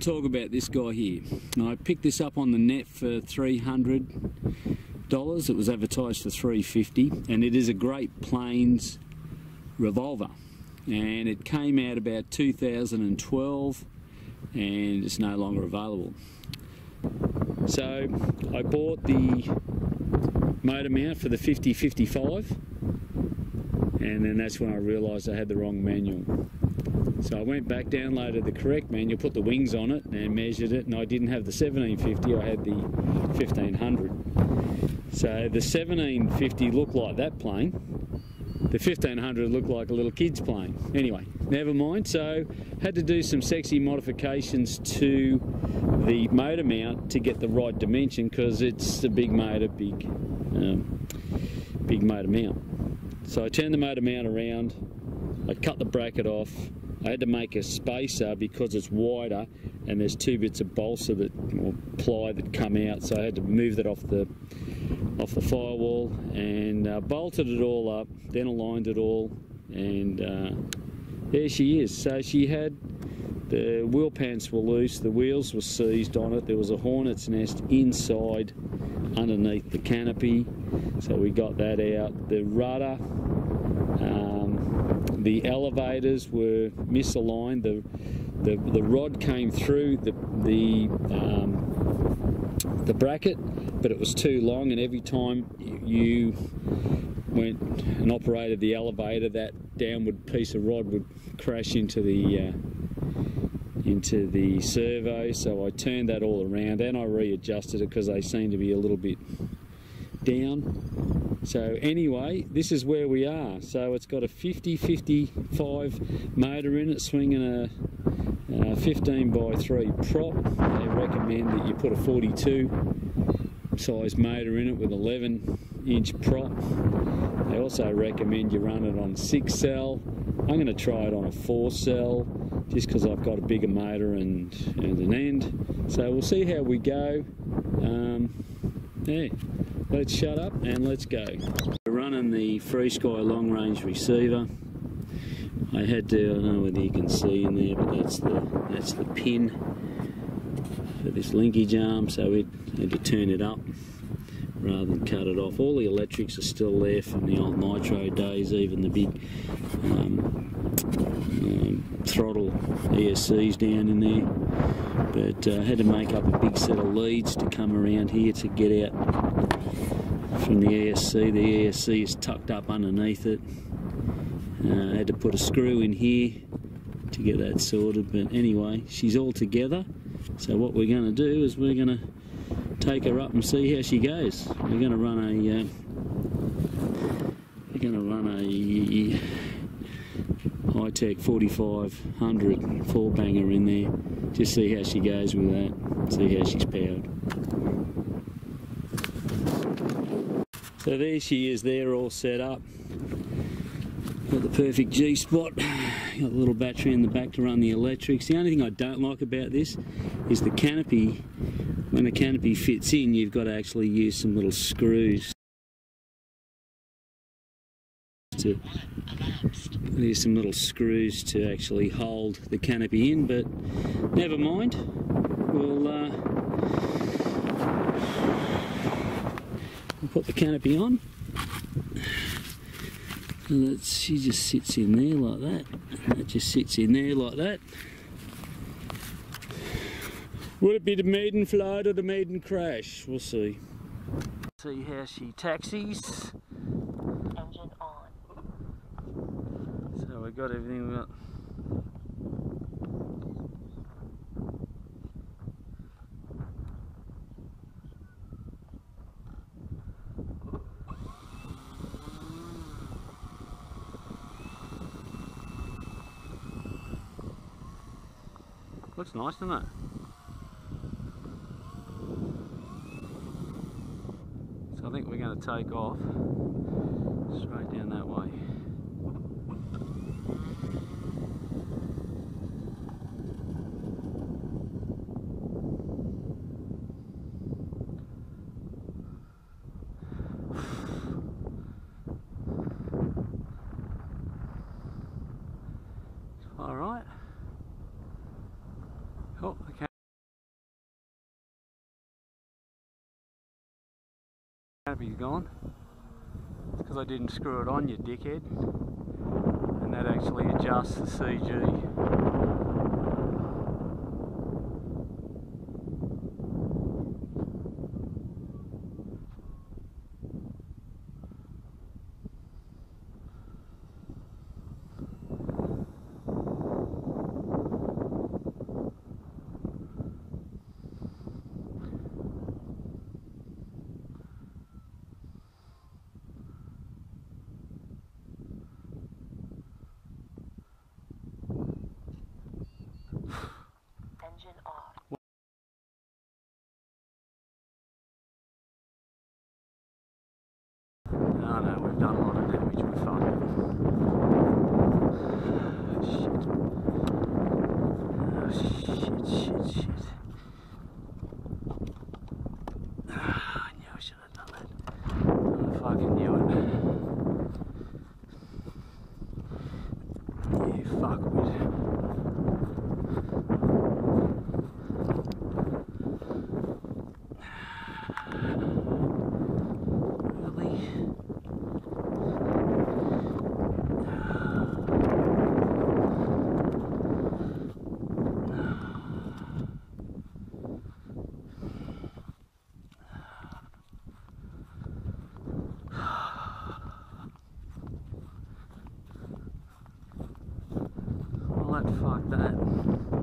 little talk about this guy here. I picked this up on the net for $300. It was advertised for $350, and it is a Great Planes revolver. And it came out about 2012 and it's no longer available. So I bought the motor mount for the 5055 and then that's when I realised I had the wrong manual. So I went back, downloaded the correct manual, put the wings on it and measured it and I didn't have the 1750, I had the 1500. So the 1750 looked like that plane, the 1500 looked like a little kid's plane. Anyway, never mind. So had to do some sexy modifications to the motor mount to get the right dimension because it's a big motor, big, um, big motor mount. So I turned the motor mount around, I cut the bracket off, I had to make a spacer because it's wider and there's two bits of balsa that or ply that come out so I had to move that off the off the firewall and uh, bolted it all up then aligned it all and uh, there she is. So she had the wheel pants were loose the wheels were seized on it there was a hornet's nest inside underneath the canopy. So we got that out. The rudder um, the elevators were misaligned. The, the, the rod came through the, the, um, the bracket, but it was too long, and every time you went and operated the elevator, that downward piece of rod would crash into the uh, into the servo. So I turned that all around and I readjusted it because they seemed to be a little bit down. So anyway, this is where we are. So it's got a 50-55 motor in it, swinging a, a 15 by 3 prop. They recommend that you put a 42 size motor in it with 11 inch prop. They also recommend you run it on 6 cell. I'm going to try it on a 4 cell just because I've got a bigger motor and, and an end. So we'll see how we go. Um, yeah let's shut up and let's go. We're running the FrSky long range receiver. I had to, I don't know whether you can see in there, but that's the that's the pin for this linkage arm, so it had to turn it up rather than cut it off. All the electrics are still there from the old nitro days, even the big um, throttle ESCs down in there. But uh, had to make up a big set of leads to come around here to get out from the ESC. The ESC is tucked up underneath it. Uh, I had to put a screw in here to get that sorted, but anyway, she's all together. So what we're going to do is we're going to take her up and see how she goes. We're going to run a uh, we're going to run a Hi-Tech 4500 four banger in there. Just see how she goes with that. See how she's powered. So there she is there all set up. Got the perfect G-spot. Got a little battery in the back to run the electrics. The only thing I don't like about this is the canopy. When the canopy fits in, you've got to actually use some little screws. To, there's some little screws to actually hold the canopy in, but never mind. We'll uh, We'll put the canopy on. And she just sits in there like that. That just sits in there like that. Will it be the maiden flight or the maiden crash? We'll see. See how she taxis. Engine on. So we got everything. We got Looks nice, doesn't it? So I think we're going to take off straight down that way. All right. Oh, okay. Canopy's gone. because I didn't screw it on, you dickhead. And that actually adjusts the CG. Engine off. No, no, we've done a lot of damage. We're fucked. Oh, shit. Oh, shit, shit, shit. Ah, I knew I should have done that. I fucking knew it. Well, that fuck that.